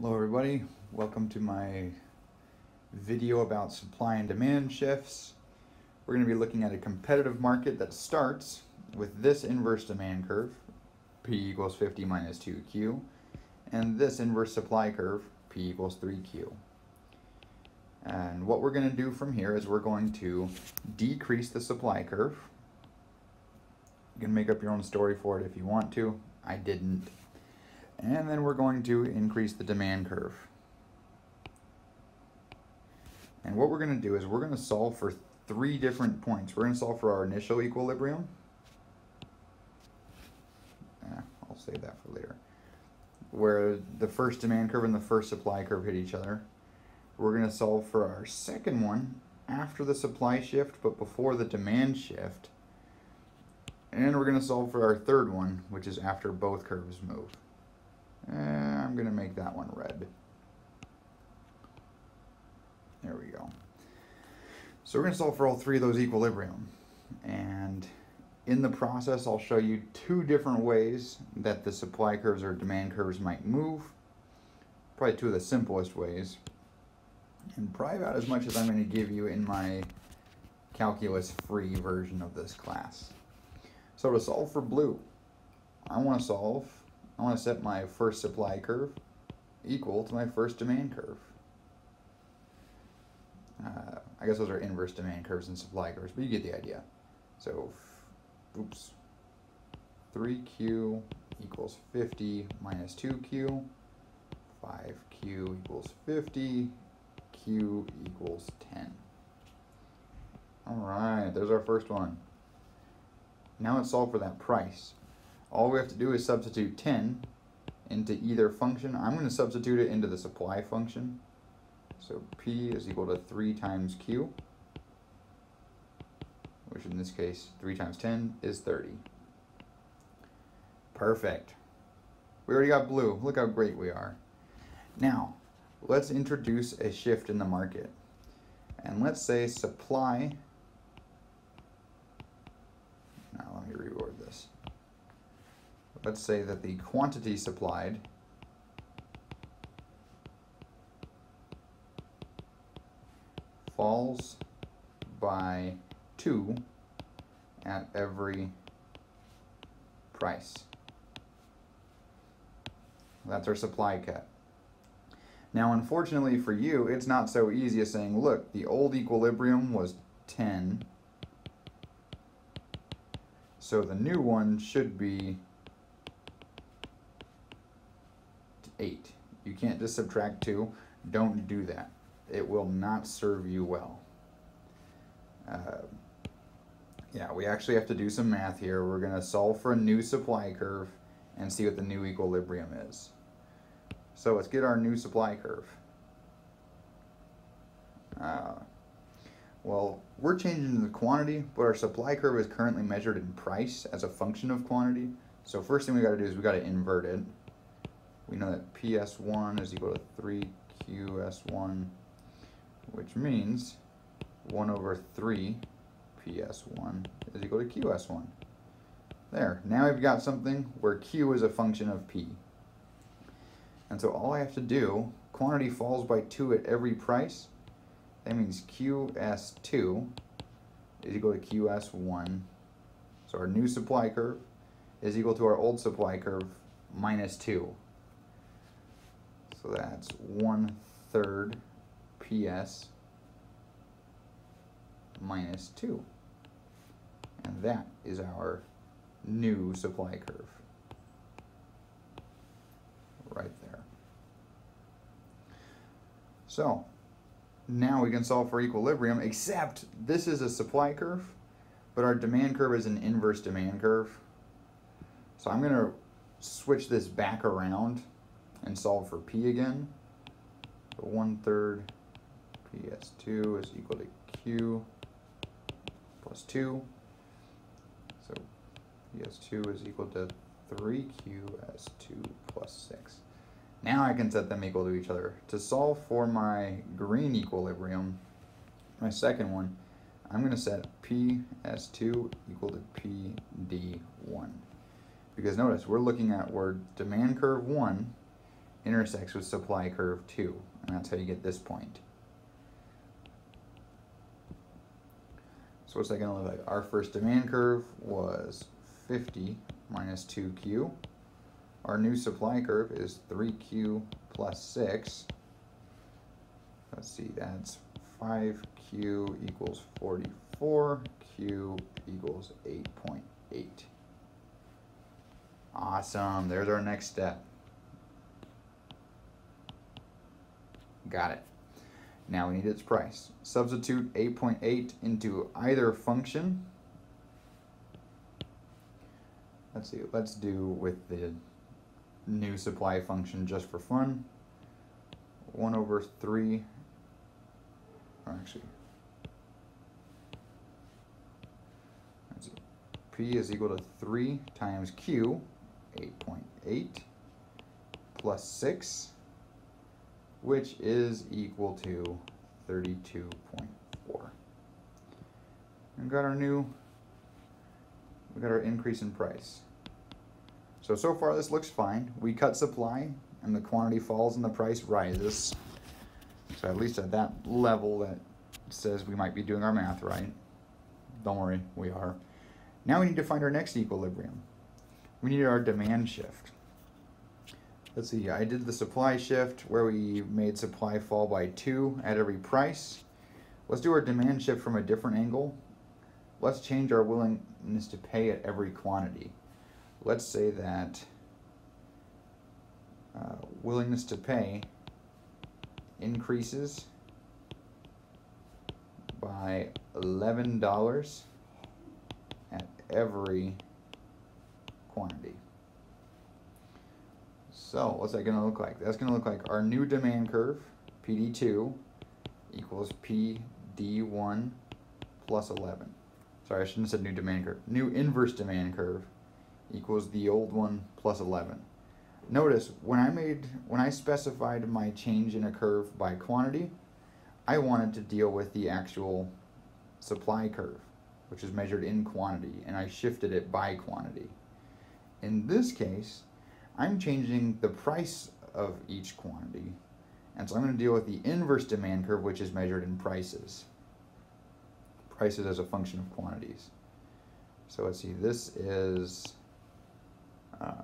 Hello everybody, welcome to my video about supply and demand shifts. We're going to be looking at a competitive market that starts with this inverse demand curve, P equals 50 minus 2Q, and this inverse supply curve, P equals 3Q. And what we're going to do from here is we're going to decrease the supply curve. You can make up your own story for it if you want to. I didn't. And then we're going to increase the demand curve. And what we're going to do is we're going to solve for three different points. We're going to solve for our initial equilibrium. Eh, I'll save that for later. Where the first demand curve and the first supply curve hit each other. We're going to solve for our second one after the supply shift but before the demand shift. And we're going to solve for our third one, which is after both curves move. Eh, I'm going to make that one red. There we go. So we're going to solve for all three of those equilibrium. And in the process, I'll show you two different ways that the supply curves or demand curves might move. Probably two of the simplest ways. And probably about as much as I'm going to give you in my calculus free version of this class. So to solve for blue, I want to solve I want to set my first supply curve equal to my first demand curve. Uh, I guess those are inverse demand curves and supply curves, but you get the idea. So, oops, 3q equals 50 minus 2q, 5q equals 50, q equals 10. All right, there's our first one. Now let's solve for that price all we have to do is substitute 10 into either function. I'm going to substitute it into the supply function. So P is equal to 3 times Q, which in this case, 3 times 10 is 30. Perfect. We already got blue. Look how great we are. Now, let's introduce a shift in the market. And let's say supply, now let me reword this let's say that the quantity supplied falls by 2 at every price. That's our supply cut. Now, unfortunately for you, it's not so easy as saying, look, the old equilibrium was 10, so the new one should be 8. You can't just subtract 2. Don't do that. It will not serve you well. Uh, yeah, we actually have to do some math here. We're going to solve for a new supply curve and see what the new equilibrium is. So let's get our new supply curve. Uh, well, we're changing the quantity, but our supply curve is currently measured in price as a function of quantity. So first thing we got to do is we got to invert it we know that PS1 is equal to 3QS1, which means 1 over 3 PS1 is equal to QS1. There, now we've got something where Q is a function of P. And so all I have to do, quantity falls by 2 at every price. That means QS2 is equal to QS1. So our new supply curve is equal to our old supply curve minus 2. So that's one third PS minus 2. And that is our new supply curve. Right there. So, now we can solve for equilibrium, except this is a supply curve, but our demand curve is an inverse demand curve. So I'm going to switch this back around and solve for P again. So one third PS2 is equal to Q plus 2. So PS2 is equal to 3QS2 plus 6. Now I can set them equal to each other. To solve for my green equilibrium, my second one, I'm going to set PS2 equal to PD1. Because notice, we're looking at where demand curve 1 intersects with supply curve 2. And that's how you get this point. So what's that going to look like? Our first demand curve was 50 minus 2q. Our new supply curve is 3q plus 6. Let's see, that's 5q equals 44, q equals 8.8. Awesome, there's our next step. Got it. Now we need its price. Substitute 8.8 .8 into either function. Let's see, let's do with the new supply function just for fun. 1 over 3, or actually, P is equal to 3 times Q, 8.8, .8, plus 6 which is equal to 32.4. And got our new, we got our increase in price. So, so far this looks fine. We cut supply and the quantity falls and the price rises. So at least at that level that says we might be doing our math right. Don't worry, we are. Now we need to find our next equilibrium. We need our demand shift let's see, I did the supply shift where we made supply fall by two at every price. Let's do our demand shift from a different angle. Let's change our willingness to pay at every quantity. Let's say that uh, willingness to pay increases by $11 at every quantity. So what's that going to look like? That's going to look like our new demand curve, PD2, equals PD1 plus 11. Sorry, I shouldn't have said new demand curve. New inverse demand curve equals the old one plus 11. Notice, when I made, when I specified my change in a curve by quantity, I wanted to deal with the actual supply curve, which is measured in quantity, and I shifted it by quantity. In this case, I'm changing the price of each quantity. And so I'm going to deal with the inverse demand curve, which is measured in prices. Prices as a function of quantities. So let's see, this is uh,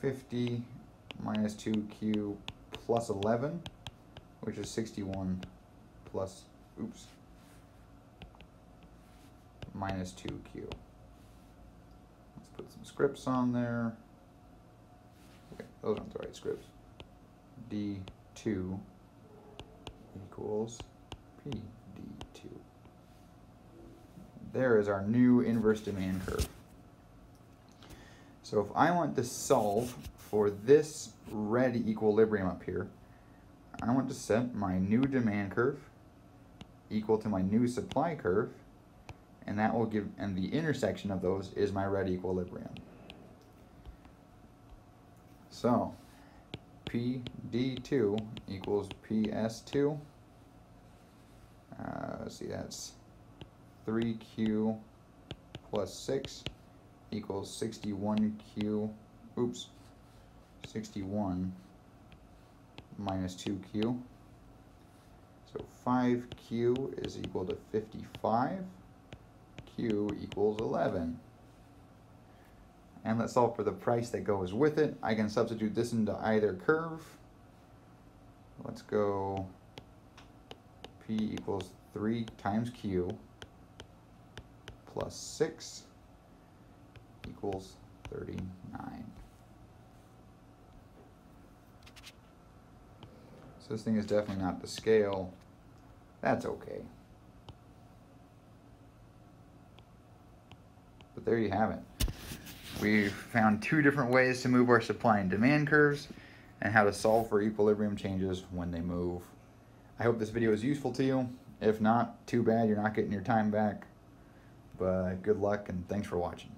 50 minus 2q plus 11, which is 61 plus, oops, minus 2q. Let's put some scripts on there those aren't the right scripts. D2 equals PD2. There is our new inverse demand curve. So if I want to solve for this red equilibrium up here, I want to set my new demand curve equal to my new supply curve, and that will give, and the intersection of those is my red equilibrium. So PD2 equals PS2. Uh, let's see, that's 3Q plus 6 equals 61Q, oops, 61 minus 2Q. So 5Q is equal to 55. Q equals 11 and let's solve for the price that goes with it. I can substitute this into either curve. Let's go P equals 3 times Q plus 6 equals 39. So this thing is definitely not to scale. That's okay. But there you have it. We found two different ways to move our supply and demand curves and how to solve for equilibrium changes when they move. I hope this video is useful to you. If not, too bad, you're not getting your time back. But good luck and thanks for watching.